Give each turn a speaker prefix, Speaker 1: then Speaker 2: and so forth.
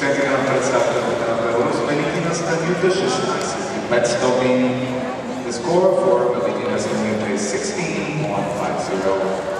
Speaker 1: Czeka nam praca na bonus. Benitinas and Judicious. Let's go in the score for Benitinas and Judicious 16 1 5 0.